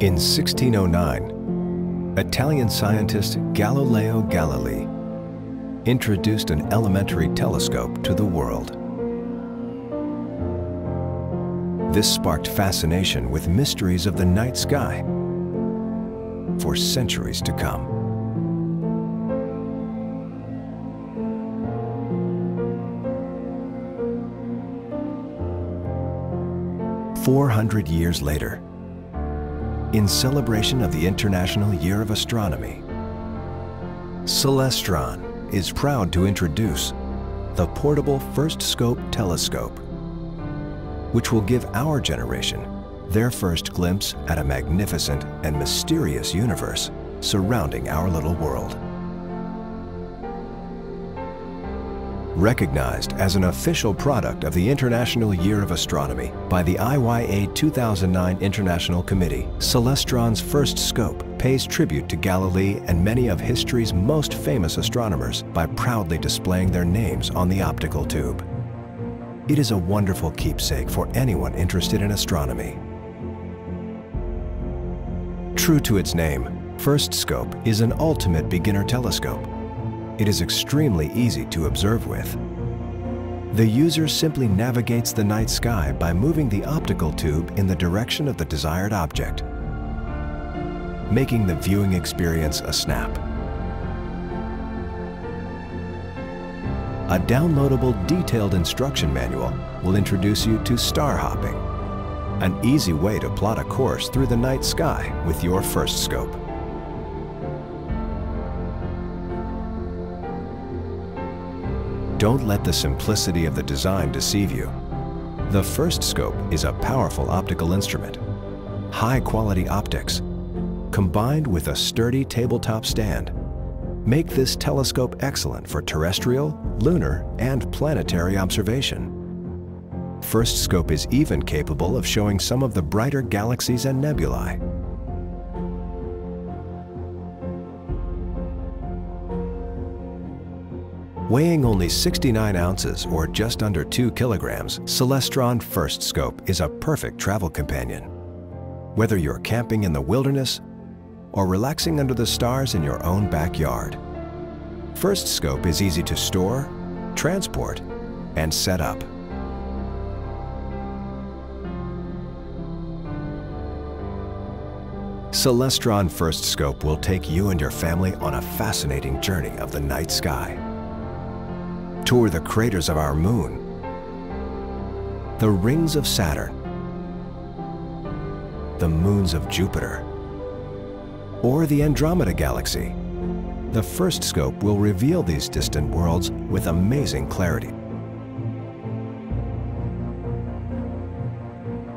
In 1609, Italian scientist Galileo Galilei introduced an elementary telescope to the world. This sparked fascination with mysteries of the night sky for centuries to come. Four hundred years later, in celebration of the International Year of Astronomy, Celestron is proud to introduce the portable FirstScope telescope, which will give our generation their first glimpse at a magnificent and mysterious universe surrounding our little world. Recognized as an official product of the International Year of Astronomy by the IYA 2009 International Committee, Celestron's FirstScope pays tribute to Galilei and many of history's most famous astronomers by proudly displaying their names on the optical tube. It is a wonderful keepsake for anyone interested in astronomy. True to its name, FirstScope is an ultimate beginner telescope. It is extremely easy to observe with. The user simply navigates the night sky by moving the optical tube in the direction of the desired object, making the viewing experience a snap. A downloadable detailed instruction manual will introduce you to star hopping, an easy way to plot a course through the night sky with your FirstScope. Don't let the simplicity of the design deceive you. The FirstScope is a powerful optical instrument. High quality optics, combined with a sturdy tabletop stand, make this telescope excellent for terrestrial, lunar, and planetary observation. FirstScope is even capable of showing some of the brighter galaxies and nebulae. Weighing only 69 ounces or just under 2 kilograms, Celestron FirstScope is a perfect travel companion. Whether you're camping in the wilderness or relaxing under the stars in your own backyard, FirstScope is easy to store, transport, and set up. Celestron FirstScope will take you and your family on a fascinating journey of the night sky. Tour the craters of our moon, the rings of Saturn, the moons of Jupiter, or the Andromeda Galaxy. The FirstScope will reveal these distant worlds with amazing clarity.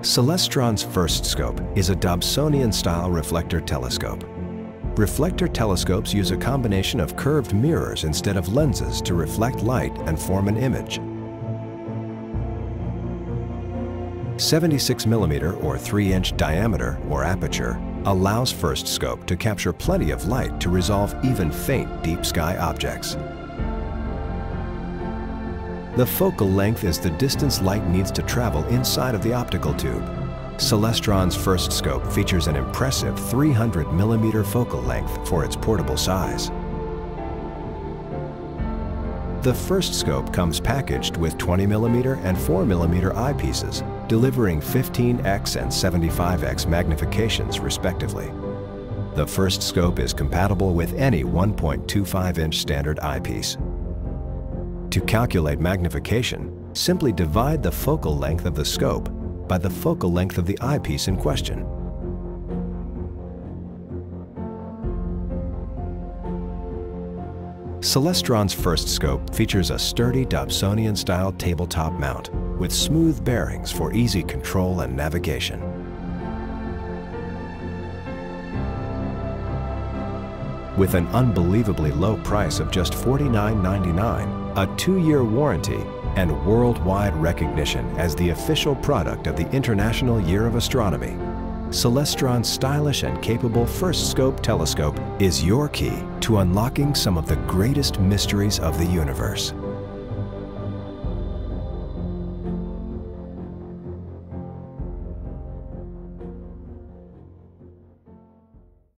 Celestron's FirstScope is a Dobsonian-style reflector telescope. Reflector telescopes use a combination of curved mirrors instead of lenses to reflect light and form an image. 76 millimeter or 3 inch diameter or aperture allows FirstScope to capture plenty of light to resolve even faint deep sky objects. The focal length is the distance light needs to travel inside of the optical tube. Celestron's FirstScope features an impressive 300 millimeter focal length for its portable size. The FirstScope comes packaged with 20 millimeter and 4 millimeter eyepieces, delivering 15x and 75x magnifications respectively. The FirstScope is compatible with any 1.25 inch standard eyepiece. To calculate magnification, simply divide the focal length of the scope by the focal length of the eyepiece in question. Celestron's FirstScope features a sturdy Dobsonian-style tabletop mount with smooth bearings for easy control and navigation. With an unbelievably low price of just $49.99, a two-year warranty, and worldwide recognition as the official product of the International Year of Astronomy, Celestron's stylish and capable FirstScope telescope is your key to unlocking some of the greatest mysteries of the universe.